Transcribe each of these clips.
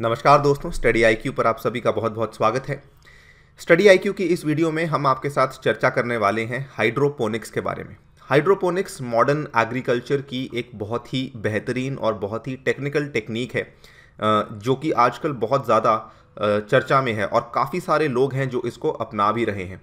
नमस्कार दोस्तों study IQ पर आप सभी का बहुत बहुत स्वागत है। स्टडी आईक्यू की इस वीडियो में हम आपके साथ चर्चा करने वाले हैं हाइड्रोपोनिक्स के बारे में। हाइड्रोपोनिक्स मॉडर्न एग्रीकल्चर की एक बहुत ही बेहतरीन और बहुत ही टेक्निकल टेक्निक है जो कि आजकल बहुत ज़्यादा चर्चा में है और काफ़ी सारे लोग हैं जो इसको अपना भी रहे हैं।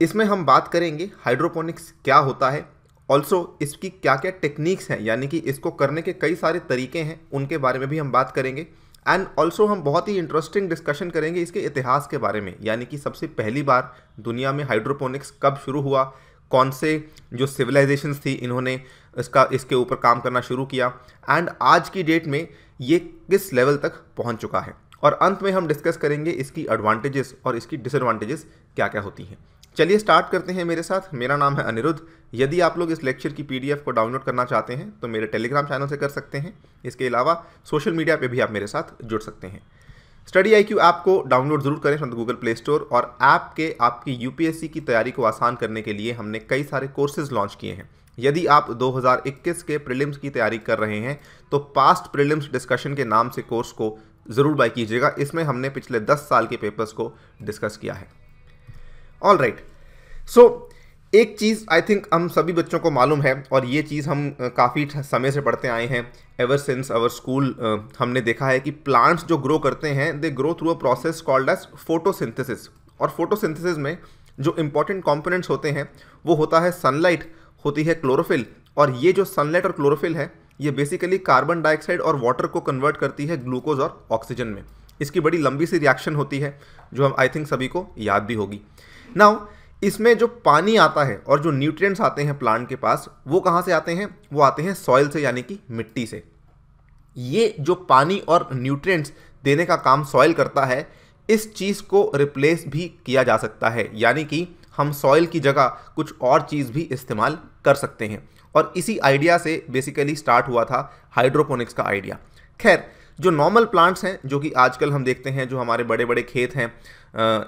इसमें हम बात करेंगे हाइड्रोपोनिक्स क्या होता है ऑल्सो इसकी क्या क्या टेक्निक्स हैं, यानी कि इसको करने के कई सारे तरीके हैं, उनके बारे में भी हम बात करेंगे। एंड ऑल्सो हम बहुत ही इंटरेस्टिंग डिस्कशन करेंगे इसके इतिहास के बारे में। यानी कि सबसे पहली बार दुनिया में हाइड्रोपोनिक्स कब शुरू हुआ? कौन से जो सिविलाइजेशंस थी, इन्होंने इसका, इसके ऊपर काम करना शुरू किया? एंड आज की डेट में ये किस लेवल तक पहुँच चुका है? और अंत में हम डिस्कस करेंगे इसकी एडवांटेजेस और इसकी डिसएडवांटेजेस क्या क्या होती हैं। चलिए स्टार्ट करते हैं मेरे साथ। मेरा नाम है अनिरुद्ध। यदि आप लोग इस लेक्चर की पीडीएफ को डाउनलोड करना चाहते हैं तो मेरे टेलीग्राम चैनल से कर सकते हैं। इसके अलावा सोशल मीडिया पे भी आप मेरे साथ जुड़ सकते हैं। स्टडी आई क्यू ऐप को डाउनलोड ज़रूर करें फ्रॉम गूगल प्ले स्टोर और ऐप के आपकी यूपीएससी की तैयारी को आसान करने के लिए हमने कई सारे कोर्सेज लॉन्च किए हैं। यदि आप 2021 के प्रीलिम्स की तैयारी कर रहे हैं तो पास्ट प्रीलिम्स डिस्कशन के नाम से कोर्स को ज़रूर बाय कीजिएगा। इसमें हमने पिछले 10 साल के पेपर्स को डिस्कस किया है। ऑल राइट सो एक चीज़ आई थिंक हम सभी बच्चों को मालूम है और ये चीज़ हम काफ़ी समय से पढ़ते आए हैं। एवर सिंस अवर स्कूल हमने देखा है कि प्लांट्स जो ग्रो करते हैं they grow through a process called as photosynthesis और फोटोसिंथेसिस में जो इंपॉर्टेंट कंपोनेंट्स होते हैं, वो होता है सनलाइट होती है क्लोरोफिल और ये जो सनलाइट और क्लोरोफिल है, ये बेसिकली कार्बन डाइऑक्साइड और वाटर को कन्वर्ट करती है ग्लूकोज और ऑक्सीजन में. इसकी बड़ी लंबी सी रिएक्शन होती है, जो हम आई थिंक सभी को याद भी होगी। नाउ इसमें जो पानी आता है और जो न्यूट्रिएंट्स आते हैं प्लांट के पास, वो कहाँ से आते हैं? वो आते हैं सॉइल से, यानी कि मिट्टी से। ये जो पानी और न्यूट्रिएंट्स देने का काम सॉइल करता है, इस चीज़ को रिप्लेस भी किया जा सकता है। यानी कि हम सॉइल की जगह कुछ और चीज़ भी इस्तेमाल कर सकते हैं। और इसी आइडिया से बेसिकली स्टार्ट हुआ था हाइड्रोपोनिक्स का आइडिया खैर जो नॉर्मल प्लांट्स हैं, जो कि आजकल हम देखते हैं, जो हमारे बड़े बड़े खेत हैं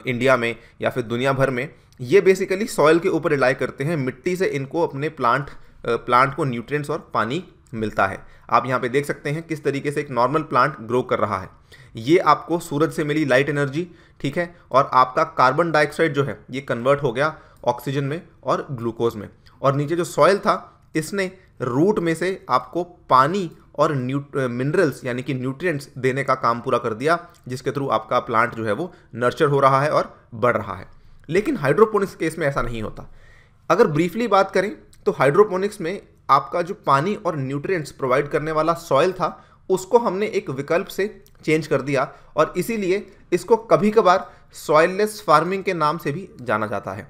इंडिया में या फिर दुनिया भर में, ये बेसिकली सॉइल के ऊपर रिलाई करते हैं। मिट्टी से इनको अपने प्लांट प्लांट को न्यूट्रिएंट्स और पानी मिलता है। आप यहाँ पे देख सकते हैं किस तरीके से एक नॉर्मल प्लांट ग्रो कर रहा है। ये आपको सूरज से मिली लाइट एनर्जी ठीक है? और आपका कार्बन डाइऑक्साइड जो है, ये कन्वर्ट हो गया ऑक्सीजन में और ग्लूकोज में। और नीचे जो सॉयल था, इसने रूट में से आपको पानी और मिनरल्स यानी कि न्यूट्रिएंट्स देने का काम पूरा कर दिया, जिसके थ्रू आपका प्लांट जो है वो नर्चर हो रहा है और बढ़ रहा है। लेकिन हाइड्रोपोनिक्स केस में ऐसा नहीं होता। अगर ब्रीफली बात करें तो हाइड्रोपोनिक्स में आपका जो पानी और न्यूट्रिएंट्स प्रोवाइड करने वाला सॉइल था, उसको हमने एक विकल्प से चेंज कर दिया और इसीलिए इसको कभी कभार सॉयललेस फ़ार्मिंग के नाम से भी जाना जाता है।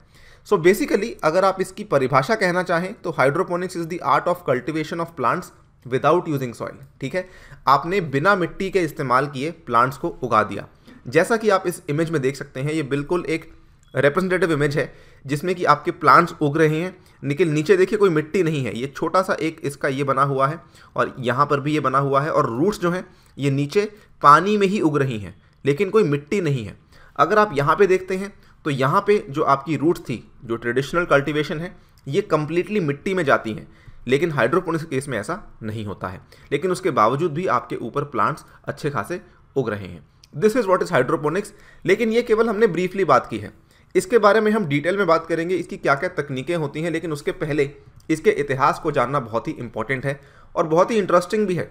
सो so बेसिकली अगर आप इसकी परिभाषा कहना चाहें तो hydroponics is the art of cultivation of plants without using soil ठीक है? आपने बिना मिट्टी के इस्तेमाल किए प्लांट्स को उगा दिया। जैसा कि आप इस इमेज में देख सकते हैं, ये बिल्कुल एक रिप्रेजेंटेटिव इमेज है, जिसमें कि आपके प्लांट्स उग रहे हैं। लेकिन नीचे देखिए, कोई मिट्टी नहीं है। ये छोटा सा एक इसका ये बना हुआ है, और यहाँ पर भी ये बना हुआ है, और रूट्स जो हैं, ये नीचे पानी में ही उग रही हैं, लेकिन कोई मिट्टी नहीं है। अगर आप यहाँ पे देखते हैं तो यहाँ पे जो आपकी रूट्स थी, जो ट्रेडिशनल कल्टिवेशन है, ये कम्प्लीटली मिट्टी में जाती हैं। लेकिन हाइड्रोपोनिक्स केस में ऐसा नहीं होता है। लेकिन उसके बावजूद भी आपके ऊपर प्लांट्स अच्छे खासे उग रहे हैं। This is what is hydroponics लेकिन ये केवल हमने ब्रीफली बात की है। इसके बारे में हम डिटेल में बात करेंगे, इसकी क्या क्या तकनीकें होती हैं, लेकिन उसके पहले इसके इतिहास को जानना बहुत ही इंपॉर्टेंट है और बहुत ही इंटरेस्टिंग भी है।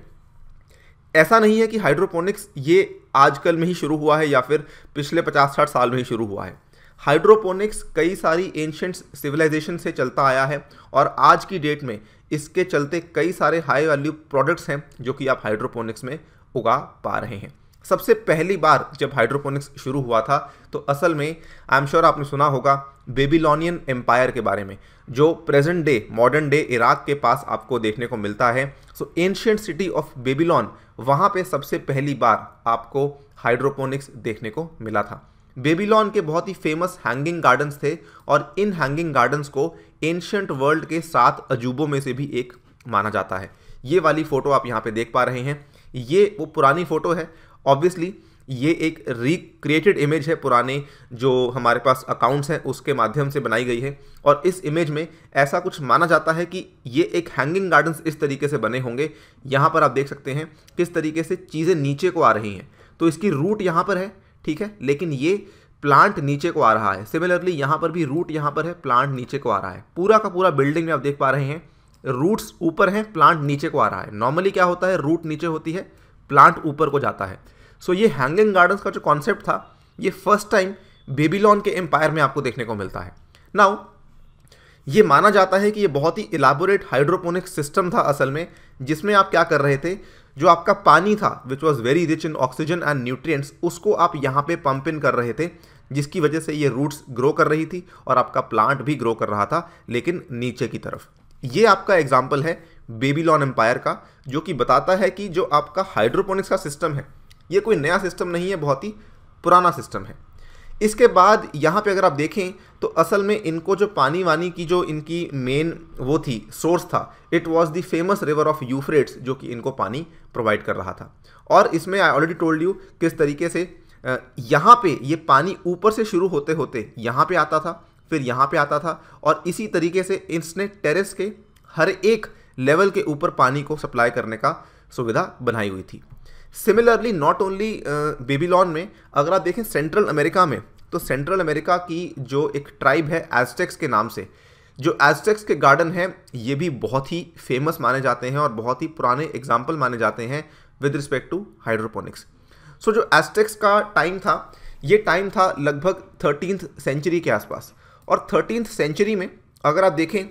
ऐसा नहीं है कि हाइड्रोपोनिक्स ये आजकल में ही शुरू हुआ है या फिर पिछले पचास साठ साल में ही शुरू हुआ है। हाइड्रोपोनिक्स कई सारी एंशंट सिविलाइजेशन से चलता आया है और आज की डेट में इसके चलते कई सारे हाई वैल्यू प्रोडक्ट्स हैं जो कि आप हाइड्रोपोनिक्स में उगा पा रहे हैं। सबसे पहली बार जब हाइड्रोपोनिक्स शुरू हुआ था तो असल में आई एम श्योर आपने सुना होगा बेबीलोनियन एम्पायर के बारे में, जो present day modern day Iraq के पास आपको देखने को मिलता है। So ancient city of Babylon वहाँ पे सबसे पहली बार आपको हाइड्रोपोनिक्स देखने को मिला था। बेबीलोन के बहुत ही फ़ेमस हैंगिंग गार्डन्स थे और इन हैंगिंग गार्डन्स को एंशियंट वर्ल्ड के सात अजूबों में से भी एक माना जाता है। ये वाली फ़ोटो आप यहाँ पे देख पा रहे हैं। ये वो पुरानी फ़ोटो है। ऑब्वियसली ये एक रिक्रिएटेड इमेज है पुराने जो हमारे पास अकाउंट्स हैं, उसके माध्यम से बनाई गई है। और इस इमेज में ऐसा कुछ माना जाता है कि ये एक हैंगिंग गार्डन्स इस तरीके से बने होंगे। यहाँ पर आप देख सकते हैं किस तरीके से चीज़ें नीचे को आ रही हैं। तो इसकी रूट यहाँ पर है, ठीक है? लेकिन ये प्लांट नीचे को आ रहा है। सिमिलरली यहाँ पर भी रूट यहाँ पर है प्लांट नीचे को आ रहा है। पूरा का पूरा बिल्डिंग में आप देख पा रहे हैं रूट्स ऊपर हैं प्लांट नीचे को आ रहा है। नॉर्मली क्या होता है रूट नीचे होती है प्लांट ऊपर को जाता है। सो so, ये हैंगिंग गार्डन्स का जो कॉन्सेप्ट था ये फ़र्स्ट टाइम बेबीलोन के एम्पायर में आपको देखने को मिलता है। नाउ ये माना जाता है कि ये बहुत ही इलाबोरेट हाइड्रोपोनिक सिस्टम था असल में जिसमें आप क्या कर रहे थे जो आपका पानी था which was very rich in oxygen and nutrients उसको आप यहाँ पे पंप इन कर रहे थे, जिसकी वजह से ये रूट्स ग्रो कर रही थी और आपका प्लांट भी ग्रो कर रहा था, लेकिन नीचे की तरफ़। ये आपका एग्ज़ाम्पल है बेबीलॉन एम्पायर का, जो कि बताता है कि जो आपका हाइड्रोपोनिक्स का सिस्टम है, ये कोई नया सिस्टम नहीं है, बहुत ही पुराना सिस्टम है। इसके बाद यहाँ पे अगर आप देखें तो असल में इनको जो पानी वानी की जो इनकी मेन वो थी सोर्स था it was the famous river of Euphrates जो कि इनको पानी प्रोवाइड कर रहा था। और इसमें आई ऑलरेडी टोल्ड यू किस तरीके से यहाँ पे ये पानी ऊपर से शुरू होते होते यहाँ पे आता था, फिर यहाँ पे आता था, और इसी तरीके से इसने टेरेस के हर एक लेवल के ऊपर पानी को सप्लाई करने का सुविधा बनाई हुई थी। सिमिलरली नॉट ओनली बेबीलॉन में, अगर आप देखें सेंट्रल अमेरिका में तो सेंट्रल अमेरिका की जो एक ट्राइब है एजटेक्स के नाम से, जो एजटेक्स के गार्डन हैं, ये भी बहुत ही फ़ेमस माने जाते हैं और बहुत ही पुराने एग्ज़ाम्पल माने जाते हैं with respect to hydroponics so जो एजटेक्स का टाइम था, ये टाइम था लगभग थर्टीन सेंचुरी के आसपास और थर्टीन सेंचुरी में, अगर आप देखें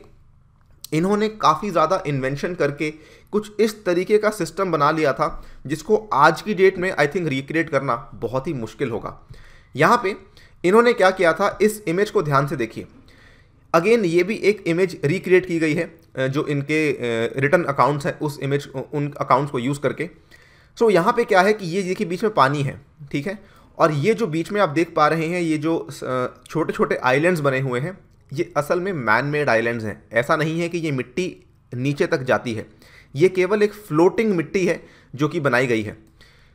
इन्होंने काफ़ी ज़्यादा इन्वेंशन करके कुछ इस तरीके का सिस्टम बना लिया था जिसको आज की डेट में आई थिंक रिक्रिएट करना बहुत ही मुश्किल होगा। यहाँ पे इन्होंने क्या किया था इस इमेज को ध्यान से देखिए। अगेन ये भी एक इमेज रिक्रिएट की गई है जो इनके रिटर्न अकाउंट्स हैं उस इमेज उन अकाउंट्स को यूज़ करके। सो so, यहाँ पे क्या है कि ये देखिए बीच में पानी है ठीक है? और ये जो बीच में आप देख पा रहे हैं ये जो छोटे छोटे आइलैंड्स बने हुए हैं ये असल में मैन मेड आइलैंड्स हैं। ऐसा नहीं है कि ये मिट्टी नीचे तक जाती है। ये केवल एक फ्लोटिंग मिट्टी है, जो कि बनाई गई है।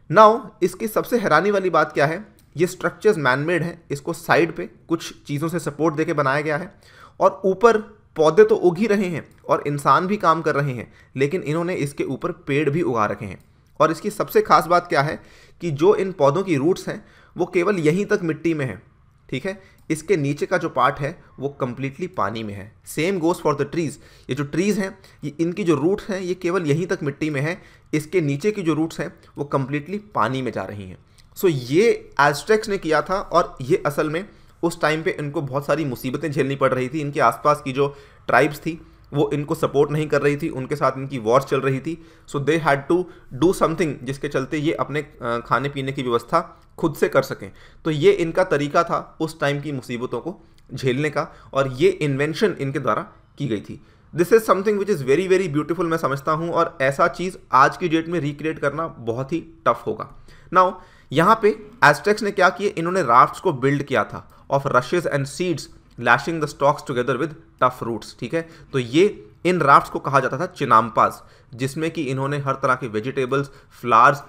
नाउ इसकी सबसे हैरानी वाली बात क्या है? ये स्ट्रक्चर्स मैनमेड हैं, इसको साइड पे कुछ चीज़ों से सपोर्ट देके बनाया गया है। और ऊपर पौधे तो उग ही रहे हैं, और इंसान भी काम कर रहे हैं, लेकिन इन्होंने इसके ऊपर पेड़ भी उगा रखे हैं। और इसकी सबसे खास बात क्या है कि जो इन पौधों की रूट्स हैं, वो केवल यहीं तक मिट्टी में है, ठीक है? इसके नीचे का जो पार्ट है वो कम्प्लीटली पानी में है। Same goes for the trees ये जो ट्रीज़ हैं ये इनकी जो रूट्स हैं ये केवल यहीं तक मिट्टी में है। इसके नीचे की जो रूट्स हैं वो कम्प्लीटली पानी में जा रही हैं। सो so, ये एजटेक्स ने किया था और ये असल में उस टाइम पे इनको बहुत सारी मुसीबतें झेलनी पड़ रही थी। इनके आसपास की जो ट्राइब्स थी वो इनको सपोर्ट नहीं कर रही थी, उनके साथ इनकी वॉर्स चल रही थी। So they had to do something जिसके चलते ये अपने खाने पीने की व्यवस्था खुद से कर सकें। तो ये इनका तरीका था उस टाइम की मुसीबतों को झेलने का और ये इन्वेंशन इनके द्वारा की गई थी। This is something which is very very beautiful मैं समझता हूँ और ऐसा चीज़ आज की डेट में रिक्रिएट करना बहुत ही टफ होगा। नाउ यहाँ पे एस्टेक्स ने क्या किया? इन्होंने राफ्ट्स को बिल्ड किया था। Of rushes and seeds lashing the stalks together with tough roots ठीक है? तो ये इन राफ्ट्स को कहा जाता था चिनाम्पास, जिसमें कि इन्होंने हर तरह के वेजिटेबल्स फ्लावर्स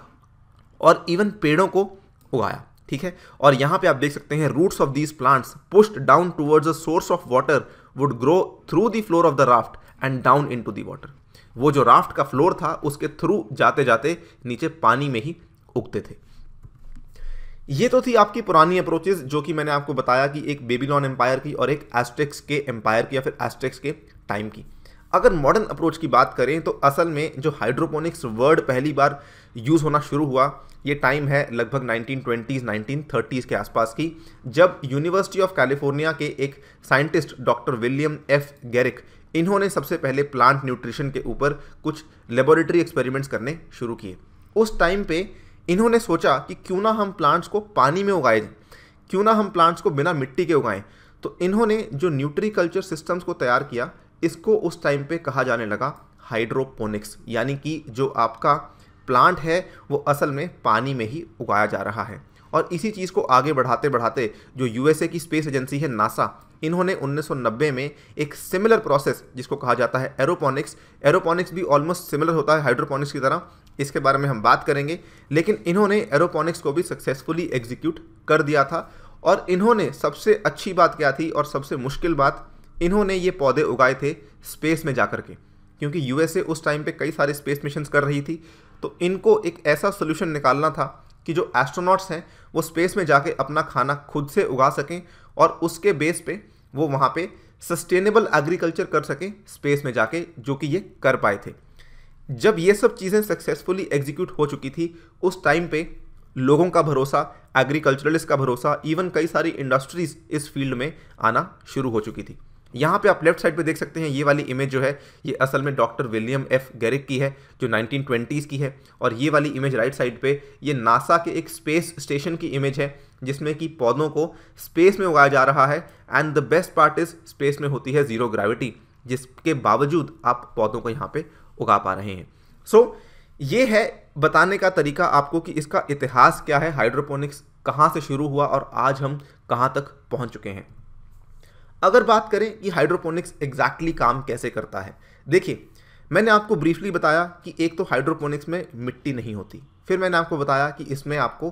और इवन पेड़ों को उगाया, ठीक है? और यहाँ पे आप देख सकते हैं roots of these plants pushed down towards a source of water would grow through the floor of the raft and down in to the water वो जो राफ्ट का फ्लोर था, उसके थ्रू जाते जाते नीचे पानी में ही उगते थे। ये तो थी आपकी पुरानी अप्रोचेस जो कि मैंने आपको बताया कि एक बेबीलॉन एम्पायर की और एक एस्टेक्स के एम्पायर की या फिर एस्टेक्स के टाइम की। अगर मॉडर्न अप्रोच की बात करें तो असल में जो हाइड्रोपोनिक्स वर्ड पहली बार यूज़ होना शुरू हुआ, ये टाइम है लगभग 1920s 1930s के आसपास की, जब यूनिवर्सिटी ऑफ़ कैलिफ़ोर्निया के एक scientist doctor William F Garrick इन्होंने सबसे पहले प्लांट न्यूट्रिशन के ऊपर कुछ लेबोरेटरी एक्सपेरिमेंट्स करने शुरू किए। उस टाइम पे इन्होंने सोचा कि क्यों ना हम प्लांट्स को पानी में उगाए क्यों ना हम प्लांट्स को बिना मिट्टी के उगाएँ। तो इन्होंने जो न्यूट्री कल्चर सिस्टम्स को तैयार किया, इसको उस टाइम पे कहा जाने लगा हाइड्रोपोनिक्स यानी कि जो आपका प्लांट है, वो असल में पानी में ही उगाया जा रहा है। और इसी चीज़ को आगे बढ़ाते बढ़ाते जो यूएसए की स्पेस एजेंसी है नासा इन्होंने 1990 में एक सिमिलर प्रोसेस जिसको कहा जाता है एरोपोनिक्स एरोपोनिक्स भी ऑलमोस्ट सिमिलर होता है हाइड्रोपोनिक्स की तरह इसके बारे में हम बात करेंगे। लेकिन इन्होंने एरोपोनिक्स को भी सक्सेसफुली एग्जीक्यूट कर दिया था और इन्होंने सबसे अच्छी बात क्या थी और सबसे मुश्किल बात, इन्होंने ये पौधे उगाए थे स्पेस में जाकर के। क्योंकि यूएसए उस टाइम पे कई सारे स्पेस मिशन कर रही थी तो इनको एक ऐसा सोल्यूशन निकालना था कि जो एस्ट्रोनॉट्स हैं, वो स्पेस में जाके अपना खाना खुद से उगा सकें और उसके बेस पे वो वहाँ पे सस्टेनेबल एग्रीकल्चर कर सकें स्पेस में जाके, जो कि ये कर पाए थे। जब ये सब चीज़ें सक्सेसफुली एग्जीक्यूट हो चुकी थी, उस टाइम पे लोगों का भरोसा एग्रीकल्चरलिस्ट का भरोसा इवन कई सारी इंडस्ट्रीज़ इस फ़ील्ड में आना शुरू हो चुकी थी। यहाँ पे आप लेफ़्ट साइड पे देख सकते हैं, ये वाली इमेज जो है, ये असल में डॉक्टर विलियम एफ़ गैरिक की है, जो 1920s की है, और ये वाली इमेज राइट साइड पे, ये नासा के एक स्पेस स्टेशन की इमेज है, जिसमें कि पौधों को स्पेस में उगाया जा रहा है and the best part is space में होती है ज़ीरो ग्रेविटी जिसके बावजूद आप पौधों को यहाँ पे उगा पा रहे हैं। सो so, ये है बताने का तरीका आपको कि इसका इतिहास क्या है हाइड्रोपोनिक्स कहाँ से शुरू हुआ और आज हम कहाँ तक पहुँच चुके हैं। अगर बात करें कि हाइड्रोपोनिक्स एग्जैक्टली काम कैसे करता है देखिए मैंने आपको ब्रीफली बताया कि एक तो हाइड्रोपोनिक्स में मिट्टी नहीं होती फिर मैंने आपको बताया कि इसमें आपको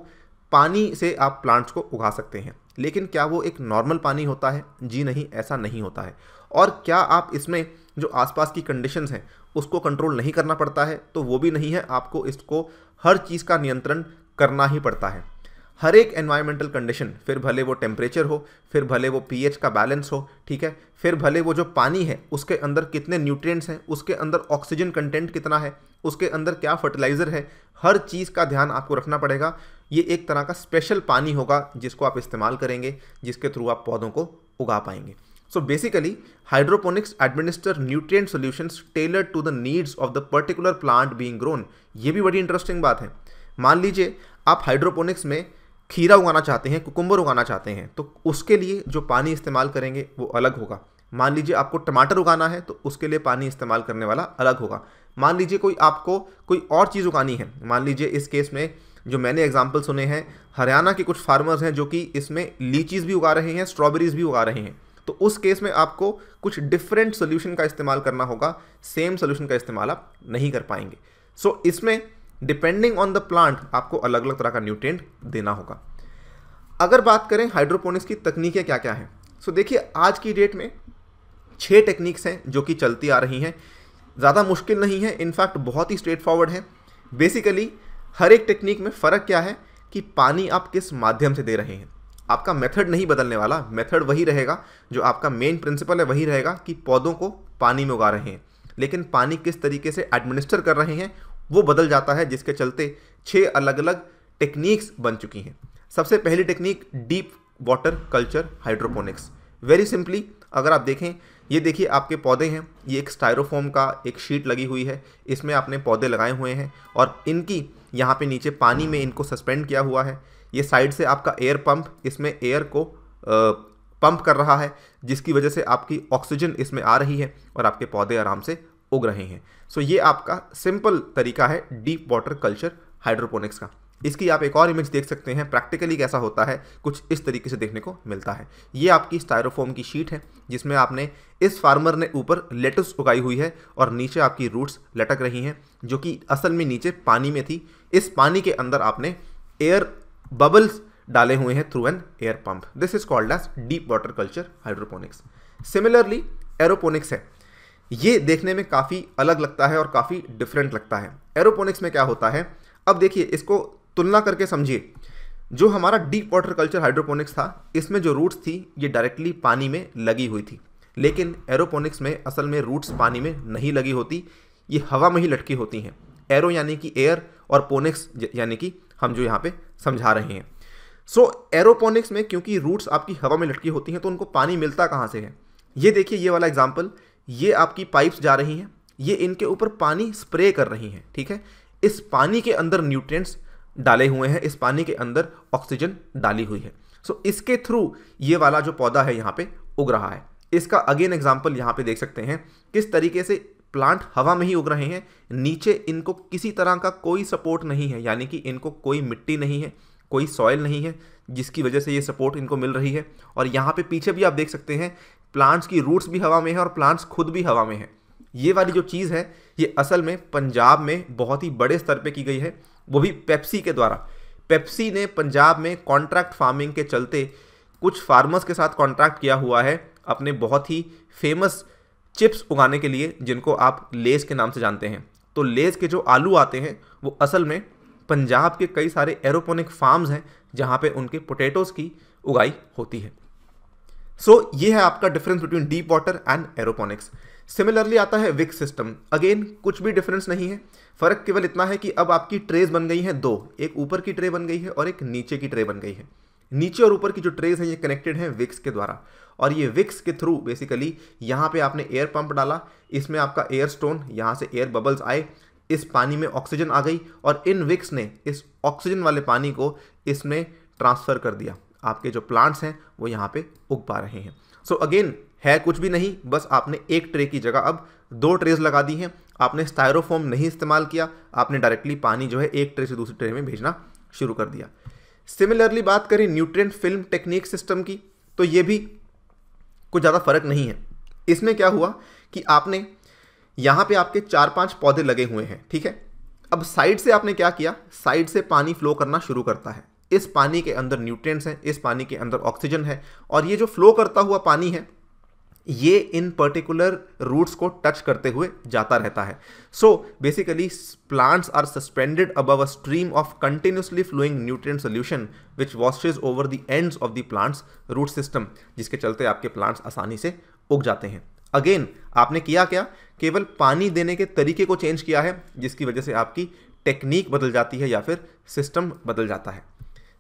पानी से आप प्लांट्स को उगा सकते हैं लेकिन क्या वो एक नॉर्मल पानी होता है? जी नहीं ऐसा नहीं होता है। और क्या आप इसमें जो आसपास की कंडीशंस हैं, उसको कंट्रोल नहीं करना पड़ता है तो वो भी नहीं है। आपको इसको हर चीज़ का नियंत्रण करना ही पड़ता है। हर एक एनवायरमेंटल कंडीशन फिर भले वो टेम्परेचर हो, फिर भले वो पीएच का बैलेंस हो, ठीक है? फिर भले वो जो पानी है, उसके अंदर कितने न्यूट्रिएंट्स हैं, उसके अंदर ऑक्सीजन कंटेंट कितना है, उसके अंदर क्या फर्टिलाइज़र है, हर चीज़ का ध्यान आपको रखना पड़ेगा। ये एक तरह का स्पेशल पानी होगा, जिसको आप इस्तेमाल करेंगे, जिसके थ्रू आप पौधों को उगा पाएँगे। So basically hydroponics administer nutrient solutions tailor to the needs of the particular plant being grown ये भी बड़ी इंटरेस्टिंग बात है। मान लीजिए, आप हाइड्रोपोनिक्स में खीरा उगाना चाहते हैं कुकुम्बर उगाना चाहते हैं तो उसके लिए जो पानी इस्तेमाल करेंगे, वो अलग होगा। मान लीजिए आपको टमाटर उगाना है तो उसके लिए पानी इस्तेमाल करने वाला अलग होगा। मान लीजिए कोई आपको कोई और चीज़ उगानी है, मान लीजिए इस केस में जो मैंने एग्ज़ाम्पल सुने हैं, हरियाणा के कुछ फार्मर्स हैं जो कि इसमें लीचीज़ भी उगा रहे हैं स्ट्रॉबेरीज भी उगा रहे हैं। तो उस केस में आपको कुछ डिफरेंट सोल्यूशन का इस्तेमाल करना होगा। सेम सोल्यूशन का इस्तेमाल आप नहीं कर पाएँगे। सो so, इसमें डिपेंडिंग ऑन द प्लांट आपको अलग अलग तरह का न्यूट्रेंट देना होगा। अगर बात करें हाइड्रोपोनिक्स की तकनीकें क्या क्या हैं? सो so, देखिए आज की डेट में छः टेक्निक्स हैं जो कि चलती आ रही हैं। ज़्यादा मुश्किल नहीं है इनफैक्ट बहुत ही स्ट्रेट फॉरवर्ड है। बेसिकली हर एक टेक्निक में फ़र्क क्या है कि पानी आप किस माध्यम से दे रहे हैं। आपका मेथड नहीं बदलने वाला, मेथड वही रहेगा, जो आपका मेन प्रिंसिपल है, वही रहेगा कि पौधों को पानी में उगा रहे हैं। लेकिन पानी किस तरीके से एडमिनिस्टर कर रहे हैं, वो बदल जाता है, जिसके चलते छः अलग अलग टेक्निक्स बन चुकी हैं। सबसे पहली technique deep water culture hydroponics very simply अगर आप देखें, ये देखिए आपके पौधे हैं, ये एक स्टायरोफोम का एक शीट लगी हुई है, इसमें आपने पौधे लगाए हुए हैं, और इनकी यहाँ पे नीचे पानी में इनको सस्पेंड किया हुआ है। ये साइड से आपका एयर पंप इसमें एयर को पंप कर रहा है, जिसकी वजह से आपकी ऑक्सीजन इसमें आ रही है और आपके पौधे आराम से उग रहे हैं। सो ये आपका सिंपल तरीका है डीप वाटर कल्चर हाइड्रोपोनिक्स का। इसकी आप एक और इमेज देख सकते हैं। प्रैक्टिकली कैसा होता है, कुछ इस तरीके से देखने को मिलता है। ये आपकी स्टायरोफोम की शीट है, जिसमें आपने इस फार्मर ने ऊपर लेटस उगाई हुई है और नीचे आपकी रूट्स लटक रही हैं, जो कि असल में नीचे पानी में थी। इस पानी के अंदर आपने एयर बबल्स डाले हुए हैं through an air pump this is called as deep water culture hydroponics similarly aeroponics है. ये देखने में काफ़ी अलग लगता है और काफ़ी डिफरेंट लगता है. एरोपोनिक्स में क्या होता है? अब देखिए, इसको तुलना करके समझिए. जो हमारा डीप वाटर कल्चर हाइड्रोपोनिक्स था, इसमें जो रूट्स थी, ये डायरेक्टली पानी में लगी हुई थी. लेकिन एरोपोनिक्स में, असल में रूट्स पानी में नहीं लगी होती. ये हवा में ही लटकी होती हैं. एरो यानी कि एयर और पोनिक्स यानी कि हम जो यहाँ पे समझा रहे हैं। सो so, एरोपोनिक्स में क्योंकि रूट्स आपकी हवा में लटकी होती हैं तो उनको पानी मिलता कहाँ से है? ये देखिए ये वाला एग्ज़ाम्पल ये आपकी पाइप्स जा रही हैं ये इनके ऊपर पानी स्प्रे कर रही हैं ठीक है? इस पानी के अंदर न्यूट्रिएंट्स डाले हुए हैं इस पानी के अंदर ऑक्सीजन डाली हुई है। सो so, इसके थ्रू ये वाला जो पौधा है यहाँ पे उग रहा है। इसका अगेन एग्ज़ाम्पल यहाँ पे देख सकते हैं किस तरीके से प्लांट हवा में ही उग रहे हैं, नीचे इनको किसी तरह का कोई सपोर्ट नहीं है, यानी कि इनको कोई मिट्टी नहीं है, कोई सॉयल नहीं है, जिसकी वजह से ये सपोर्ट इनको मिल रही है। और यहाँ पे पीछे भी आप देख सकते हैं प्लांट्स की रूट्स भी हवा में है और प्लांट्स खुद भी हवा में है। ये वाली जो चीज़ है, ये असल में पंजाब में बहुत ही बड़े स्तर पे की गई है, वो भी पेप्सी के द्वारा। पेप्सी ने पंजाब में कॉन्ट्रैक्ट फ़ार्मिंग के चलते कुछ फार्मर्स के साथ कॉन्ट्रैक्ट किया हुआ है, अपने बहुत ही फ़ेमस चिप्स उगाने के लिए जिनको आप लेस के नाम से जानते हैं। तो लेस के जो आलू आते हैं वो असल में पंजाब के कई सारे एरोपोनिक फार्म्स हैं जहाँ पे उनके पोटैटोज की उगाई होती है। सो so, ये है आपका difference between deep water and aeroponics similarly आता है विक सिस्टम अगेन कुछ भी डिफरेंस नहीं है। फ़र्क केवल इतना है कि अब आपकी ट्रेज बन गई हैं दो। एक ऊपर की ट्रे बन गई है और एक नीचे की ट्रे बन गई है। नीचे और ऊपर की जो ट्रेज है, ये कनेक्टेड है विक्स के द्वारा। और ये विक्स के थ्रू बेसिकली यहाँ पे आपने एयर पंप डाला, इसमें आपका एयर स्टोन यहाँ से एयर बबल्स आए, इस पानी में ऑक्सीजन आ गई, और इन विक्स ने, इस ऑक्सीजन वाले पानी को इसमें ट्रांसफ़र कर दिया। आपके जो प्लांट्स हैं, वो यहाँ पे उग पा रहे हैं। सो so अगेन है कुछ भी नहीं, बस आपने एक ट्रे की जगह अब दो ट्रेज लगा दी हैं। आपने स्टायरोफोम नहीं इस्तेमाल किया, आपने डायरेक्टली पानी जो है एक ट्रे से दूसरी ट्रे में भेजना शुरू कर दिया। सिमिलरली बात करें न्यूट्रिएंट फ़िल्म टेक्निक सिस्टम की तो ये भी कुछ ज़्यादा फ़र्क नहीं है। इसमें क्या हुआ कि आपने यहाँ पे आपके चार पाँच पौधे लगे हुए हैं, ठीक है? अब साइड से आपने क्या किया? साइड से पानी फ्लो करना शुरू करता है। इस पानी के अंदर न्यूट्रिएंट्स हैं, इस पानी के अंदर ऑक्सीजन है और ये जो फ्लो करता हुआ पानी है ये इन पर्टिकुलर रूट्स को टच करते हुए जाता रहता है। So basically plants are suspended above a stream of continuously flowing nutrient solution which washes over the ends of the plants root system जिसके चलते आपके प्लांट्स आसानी से उग जाते हैं। अगेन आपने किया क्या? केवल पानी देने के तरीके को चेंज किया है, जिसकी वजह से आपकी टेक्निक बदल जाती है या फिर सिस्टम बदल जाता है।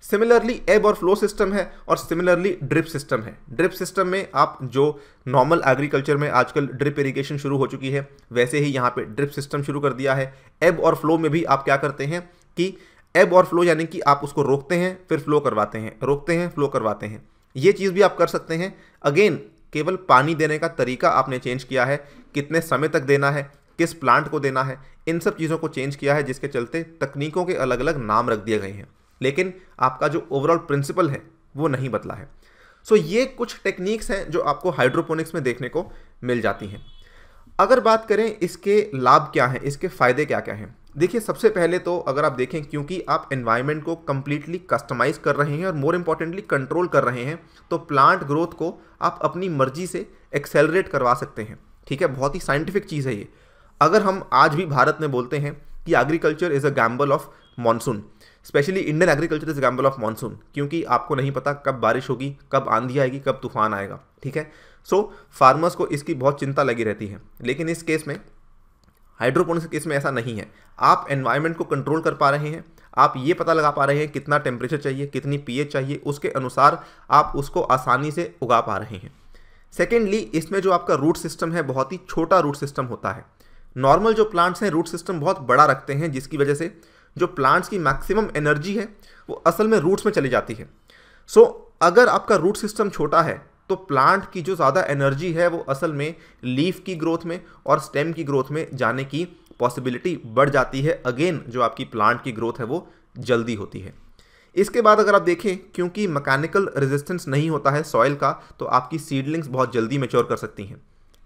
सिमिलरली एब और फ्लो सिस्टम है और सिमिलरली ड्रिप सिस्टम है। ड्रिप सिस्टम में आप जो नॉर्मल एग्रीकल्चर में आजकल ड्रिप इरिगेशन शुरू हो चुकी है, वैसे ही यहाँ पे ड्रिप सिस्टम शुरू कर दिया है। एब और फ्लो में भी आप क्या करते हैं कि एब और फ्लो यानी कि आप उसको रोकते हैं, फिर फ्लो करवाते हैं। रोकते हैं फ्लो करवाते हैं। ये चीज़ भी आप कर सकते हैं। अगेन केवल पानी देने का तरीका आपने चेंज किया है, कितने समय तक देना है, किस प्लांट को देना है, इन सब चीज़ों को चेंज किया है, जिसके चलते तकनीकों के अलग अलग नाम रख दिए गए हैं। लेकिन आपका जो ओवरऑल प्रिंसिपल है वो नहीं बदला है। सो so, ये कुछ टेक्निक्स हैं जो आपको हाइड्रोपोनिक्स में देखने को मिल जाती हैं। अगर बात करें इसके लाभ क्या हैं इसके फ़ायदे क्या क्या हैं देखिए सबसे पहले तो अगर आप देखें क्योंकि आप एनवायरनमेंट को कम्प्लीटली कस्टमाइज कर रहे हैं और मोर इम्पॉर्टेंटली कंट्रोल कर रहे हैं तो प्लांट ग्रोथ को आप अपनी मर्ज़ी से एक्सेलरेट करवा सकते हैं। ठीक है? बहुत ही साइंटिफिक चीज़ है ये। अगर हम आज भी भारत में बोलते हैं कि agriculture is a gamble of monsoon specially Indian agriculture is of monsoon क्योंकि आपको नहीं पता कब बारिश होगी कब आंधी आएगी कब तूफ़ान आएगा ठीक है? सो so, फार्मर्स को इसकी बहुत चिंता लगी रहती है। लेकिन इस केस में हाइड्रोपोनिक्स केस में ऐसा नहीं है। आप एनवायरनमेंट को कंट्रोल कर पा रहे हैं आप ये पता लगा पा रहे हैं कितना टेम्परेचर चाहिए कितनी पीएच चाहिए उसके अनुसार आप उसको आसानी से उगा पा रहे हैं। सेकेंडली इसमें जो आपका रूट सिस्टम है बहुत ही छोटा रूट सिस्टम होता है। नॉर्मल जो प्लांट्स हैं रूट सिस्टम बहुत बड़ा रखते हैं जिसकी वजह से जो प्लांट्स की मैक्सिमम एनर्जी है वो असल में रूट्स में चली जाती है। सो so, अगर आपका रूट सिस्टम छोटा है तो प्लांट की जो ज़्यादा एनर्जी है वो असल में लीफ की ग्रोथ में और स्टेम की ग्रोथ में जाने की पॉसिबिलिटी बढ़ जाती है। अगेन जो आपकी प्लांट की ग्रोथ है वो जल्दी होती है। इसके बाद अगर आप देखें क्योंकि मैकेनिकल रेजिस्टेंस नहीं होता है सॉइल का तो आपकी सीडलिंग्स बहुत जल्दी मेच्योर कर सकती हैं।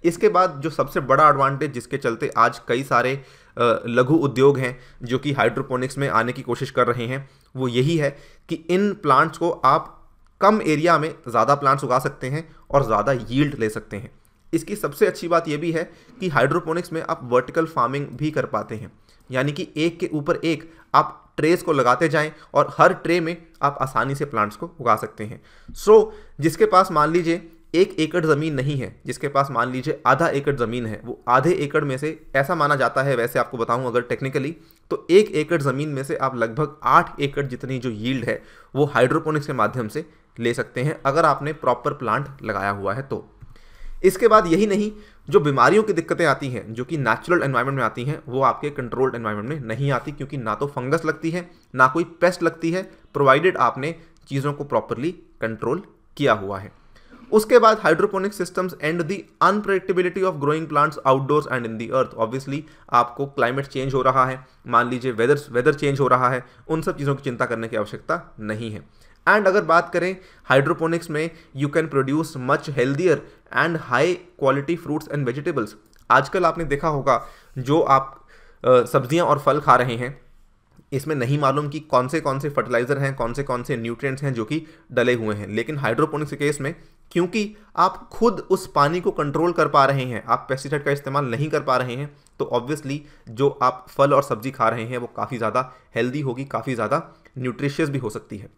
इसके बाद जो सबसे बड़ा एडवांटेज जिसके चलते आज कई सारे लघु उद्योग हैं जो कि हाइड्रोपोनिक्स में आने की कोशिश कर रहे हैं वो यही है कि इन प्लांट्स को आप कम एरिया में ज़्यादा प्लांट्स उगा सकते हैं और ज़्यादा यील्ड ले सकते हैं। इसकी सबसे अच्छी बात यह भी है कि हाइड्रोपोनिक्स में आप वर्टिकल फ़ार्मिंग भी कर पाते हैं। यानी कि एक के ऊपर एक आप ट्रेस को लगाते जाएँ और हर ट्रे में आप आसानी से प्लांट्स को उगा सकते हैं। सो so, जिसके पास मान लीजिए एक एकड़ ज़मीन नहीं है, जिसके पास मान लीजिए आधा एकड़ ज़मीन है, वो आधे एकड़ में से ऐसा माना जाता है, वैसे आपको बताऊँ अगर टेक्निकली तो एक एकड़ ज़मीन में से आप लगभग आठ एकड़ जितनी जो यील्ड है, वो हाइड्रोपोनिक्स के माध्यम से ले सकते हैं, अगर आपने प्रॉपर प्लांट लगाया हुआ है तो। इसके बाद यही नहीं, जो बीमारियों की दिक्कतें आती हैं, जो कि नेचुरल एनवायरनमेंट में आती हैं, वो आपके कंट्रोल्ड एनवायरनमेंट में नहीं आती, क्योंकि ना तो फंगस लगती है, ना कोई पेस्ट लगती है प्रोवाइडेड आपने चीज़ों को प्रॉपरली कंट्रोल किया हुआ है। उसके बाद hydroponic systems and the unpredictability of growing plants outdoors and in the earth obviously आपको क्लाइमेट चेंज हो रहा है। मान लीजिए वेदर वेदर चेंज हो रहा है। उन सब चीज़ों की चिंता करने की आवश्यकता नहीं है। एंड अगर बात करें हाइड्रोपोनिक्स में you can produce much healthier and high quality fruits and vegetables आजकल आपने देखा होगा, जो आप सब्ज़ियाँ और फल खा रहे हैं, इसमें नहीं मालूम कि कौन से कौन से फर्टिलाइज़र हैं, कौन से कौन से न्यूट्रिएंट्स हैं जो कि डले हुए हैं। लेकिन हाइड्रोपोनिक्स के केस में क्योंकि आप खुद उस पानी को कंट्रोल कर पा रहे हैं, आप पेस्टिसाइड का इस्तेमाल नहीं कर पा रहे हैं तो ऑब्वियसली जो आप फल और सब्ज़ी खा रहे हैं, वो काफ़ी ज़्यादा हेल्दी होगी, काफ़ी ज़्यादा न्यूट्रिशियस भी हो सकती है।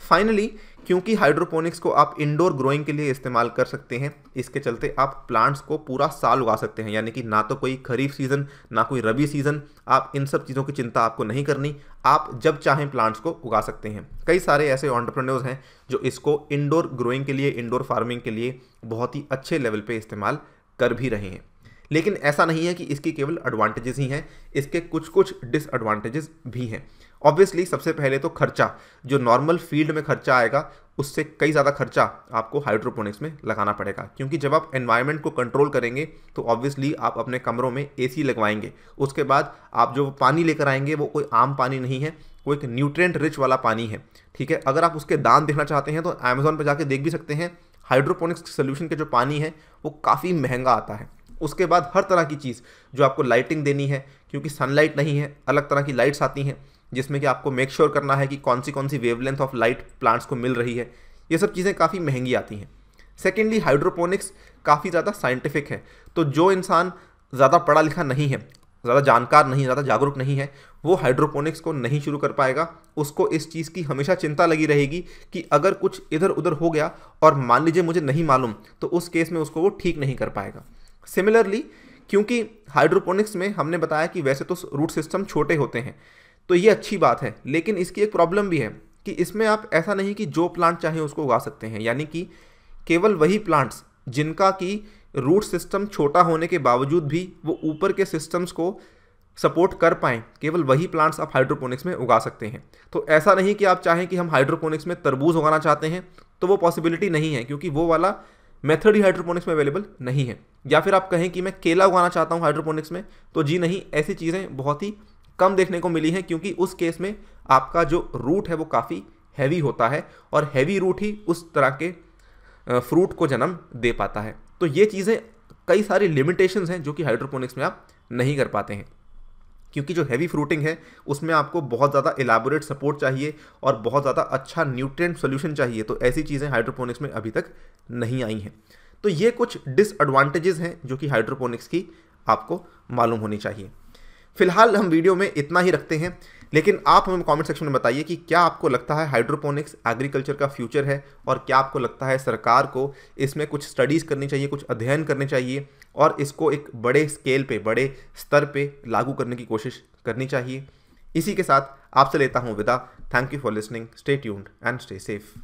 फाइनली क्योंकि हाइड्रोपोनिक्स को आप इंडोर ग्रोइंग के लिए इस्तेमाल कर सकते हैं, इसके चलते आप प्लांट्स को पूरा साल उगा सकते हैं। यानी कि ना तो कोई खरीफ सीज़न ना कोई रबी सीज़न आप इन सब चीज़ों की चिंता आपको नहीं करनी। आप जब चाहें प्लांट्स को उगा सकते हैं। कई सारे ऐसे ऑन्टरप्रनोर्स हैं जो इसको इंडोर ग्रोइंग के लिए इंडोर फ़ार्मिंग के लिए बहुत ही अच्छे लेवल पर इस्तेमाल कर भी रहे हैं। लेकिन ऐसा नहीं है कि इसकी केवल एडवांटेजेस ही हैं, इसके कुछ कुछ डिसएडवांटेजेस भी हैं। ऑब्वियसली सबसे पहले तो खर्चा, जो नॉर्मल फ़ील्ड में खर्चा आएगा, उससे कई ज़्यादा खर्चा आपको हाइड्रोपोनिक्स में लगाना पड़ेगा। क्योंकि जब आप एनवायरनमेंट को कंट्रोल करेंगे तो ऑब्वियसली आप अपने कमरों में एसी लगवाएँगे। उसके बाद आप जो पानी लेकर आएँगे, वो कोई आम पानी नहीं है, वो एक न्यूट्रेंट रिच वाला पानी है। ठीक है? अगर आप उसके दाम देखना चाहते हैं तो अमेजोन पर जाके देख भी सकते हैं। हाइड्रोपोनिक्स सोल्यूशन के जो पानी है, वो काफ़ी महँगा आता है। उसके बाद हर तरह की चीज़, जो आपको लाइटिंग देनी है, क्योंकि सनलाइट नहीं है, अलग तरह की लाइट्स आती हैं जिसमें कि आपको मेक श्योर करना है कि कौन सी कौन सी वेवलेंथ ऑफ़ लाइट प्लांट्स को मिल रही है। ये सब चीज़ें काफ़ी महँगी आती हैं। सेकेंडली हाइड्रोपोनिक्स काफ़ी ज़्यादा साइंटिफिक है। तो जो इंसान ज़्यादा पढ़ा लिखा नहीं है, ज़्यादा जानकार नहीं, ज़्यादा जागरूक नहीं है, वो हाइड्रोपोनिक्स को नहीं शुरू कर पाएगा। उसको इस चीज़ की हमेशा चिंता लगी रहेगी कि अगर कुछ इधर उधर हो गया और मान लीजिए मुझे नहीं मालूम तो उस केस में उसको वो ठीक नहीं कर पाएगा। सिमिलरली क्योंकि हाइड्रोपोनिक्स में हमने बताया कि वैसे तो रूट सिस्टम छोटे होते हैं तो ये अच्छी बात है, लेकिन इसकी एक प्रॉब्लम भी है कि इसमें आप ऐसा नहीं कि जो प्लांट चाहें उसको उगा सकते हैं, यानी कि केवल वही प्लांट्स जिनका कि रूट सिस्टम छोटा होने के बावजूद भी वो ऊपर के सिस्टम्स को सपोर्ट कर पाएँ, केवल वही प्लांट्स आप हाइड्रोपोनिक्स में उगा सकते हैं। तो ऐसा नहीं कि आप चाहें कि हम हाइड्रोपोनिक्स में तरबूज उगाना चाहते हैं तो वो पॉसिबिलिटी नहीं है, क्योंकि वो वाला मेथड ही हाइड्रोपोनिक्स में अवेलेबल नहीं है। या फिर आप कहें कि मैं केला उगाना चाहता हूँ हाइड्रोपोनिक्स में तो जी नहीं, ऐसी चीज़ें बहुत ही कम देखने को मिली हैं क्योंकि उस केस में आपका जो रूट है वो काफ़ी हैवी होता है और हैवी रूट ही उस तरह के फ्रूट को जन्म दे पाता है। तो ये चीज़ें कई सारी लिमिटेशंस हैं जो कि हाइड्रोपोनिक्स में आप नहीं कर पाते हैं। क्योंकि जो हैवी फ्रूटिंग है, उसमें आपको बहुत ज़्यादा एलाबोरेट सपोर्ट चाहिए और बहुत ज़्यादा अच्छा न्यूट्रिएंट सोल्यूशन चाहिए। तो ऐसी चीज़ें हाइड्रोपोनिक्स में अभी तक नहीं आई हैं। तो ये कुछ डिसएडवांटेजेस हैं जो कि हाइड्रोपोनिक्स की आपको मालूम होनी चाहिए। फ़िलहाल हम वीडियो में इतना ही रखते हैं, लेकिन आप हमें कमेंट सेक्शन में बताइए कि क्या आपको लगता है हाइड्रोपोनिक्स एग्रीकल्चर का फ्यूचर है और क्या आपको लगता है सरकार को इसमें कुछ स्टडीज़ करनी चाहिए, कुछ अध्ययन करने चाहिए और इसको एक बड़े स्केल पे, बड़े स्तर पे लागू करने की कोशिश करनी चाहिए। इसी के साथ आपसे लेता हूँ विदा। Thank you for listening stay tuned and stay safe